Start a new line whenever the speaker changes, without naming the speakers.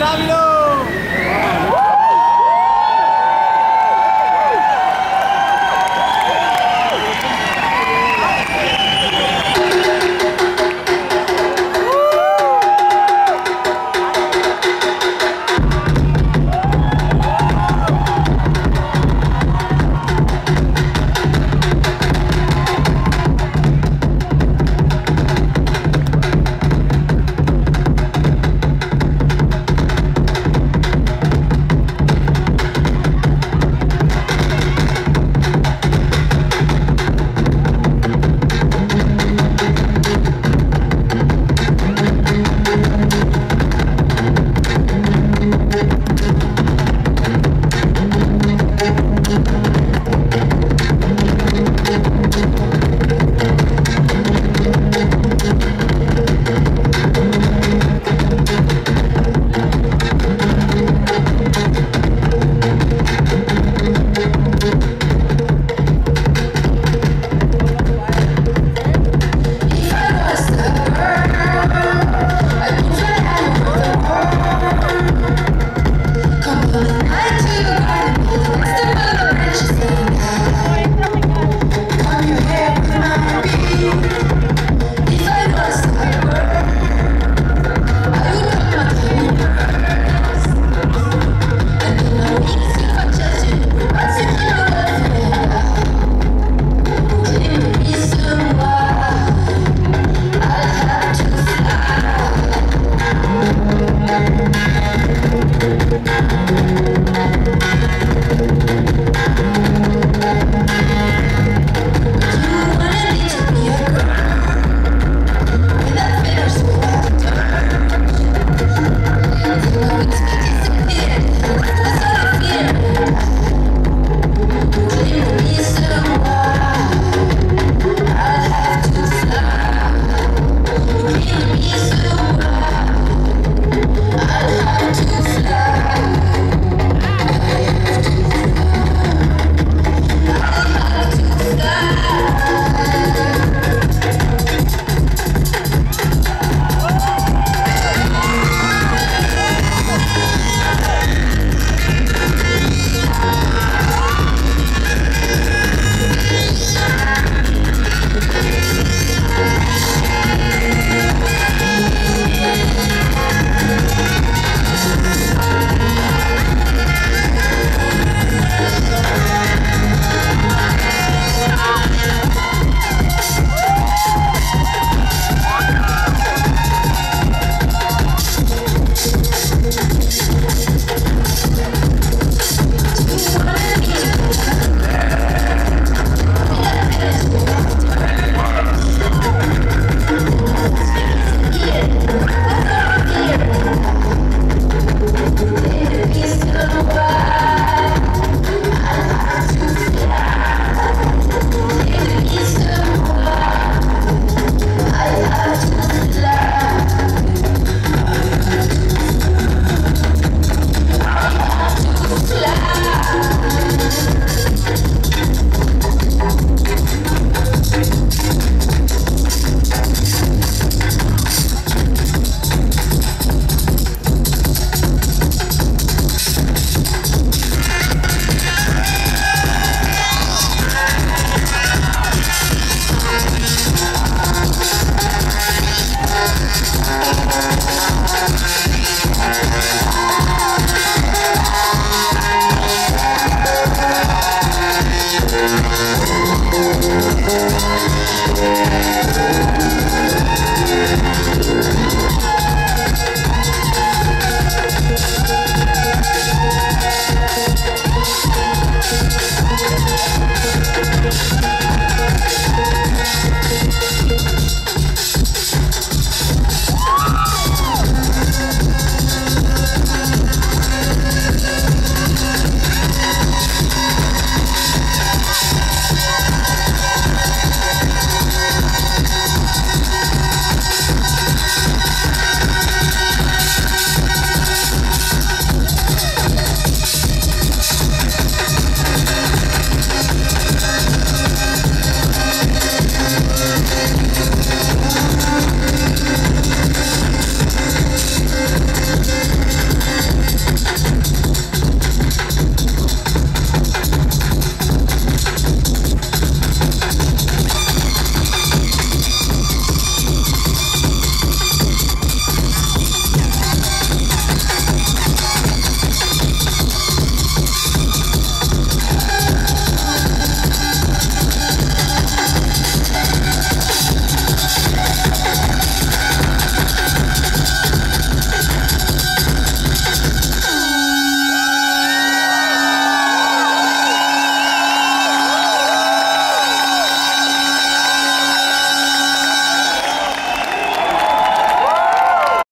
W!